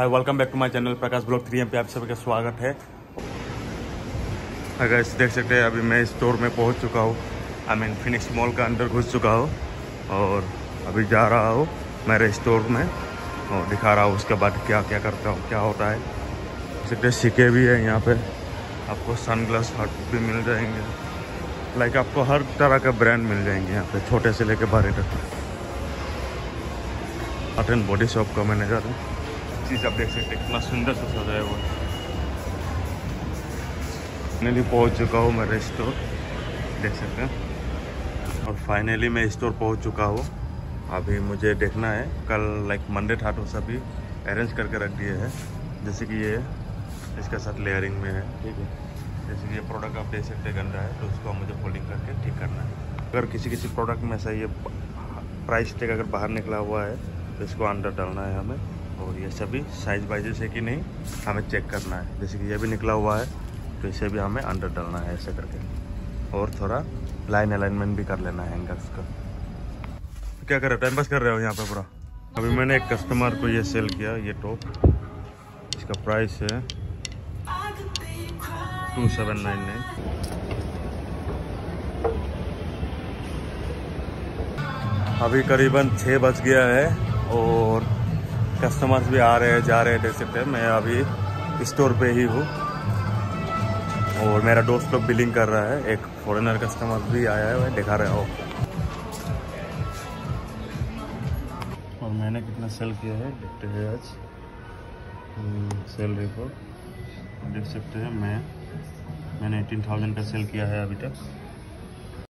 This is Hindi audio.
Hi welcome back to my channel Prakash blog three M पे आप सभी का स्वागत है। अगर देख सकते हैं, अभी मैं स्टोर में पहुँच चुका हूँ। आई मीन फिनिक्स मॉल का अंदर घुस चुका हूँ और अभी जा रहा हूँ मेरे स्टोर में और दिखा रहा हूँ उसके बाद क्या क्या करता हूँ, क्या होता है। सकते सिक्के भी है यहाँ पर आपको सनग्लास हट भी मिल जाएँगे। लाइक आपको हर तरह का ब्रांड मिल जाएँगे यहाँ पे, छोटे से लेके बड़े तक। आर्ट एंड बॉडी शॉप का मैनेजर है। चीज़ आप देख सकते हैं, कितना सुंदर सा सजाया हुआ है फाइनली पहुँच चुका हूँ मेरे स्टोर देख सकते हैं। और फाइनली मैं स्टोर पहुँच चुका हूँ। अभी मुझे देखना है, कल लाइक मंडे था तो सभी अरेंज करके रख दिए हैं। जैसे कि ये इसके साथ लेयरिंग में है, ठीक है। जैसे कि ये प्रोडक्ट आप देख सकते हैं गंदा है तो उसको मुझे फोल्डिंग करके ठीक करना है। अगर किसी किसी प्रोडक्ट में से ये प्राइस टैग अगर बाहर निकला हुआ है तो इसको अंदर डालना है हमें। और ये सभी साइज़ वाइजेस है कि नहीं, हमें चेक करना है। जैसे कि ये भी निकला हुआ है तो इसे भी हमें अंडर डालना है ऐसे करके। और थोड़ा लाइन अलाइनमेंट भी कर लेना है हैंगर्स का। क्या कर रहे हो? टाइम पास कर रहे हो यहाँ पे पूरा? अभी मैंने एक कस्टमर को ये सेल किया, ये टॉप इसका प्राइस है टू सेवन नाइन नाइन अभी करीबन छः बज गया है और कस्टमर्स भी आ रहे हैं, जा रहे हैं देख सकते हैं मैं अभी स्टोर पे ही हूँ। और मेरा दोस्त लोग बिलिंग कर रहा है। एक फॉरेनर कस्टमर भी आया है मैं दिखा रहा हूँ। और मैंने कितना सेल किया है? देखते हैं आज। सेल रिपोर्ट देख सकते हैं। मैं, मैंने एटीन थाउज़ेंड का सेल किया है अभी तक।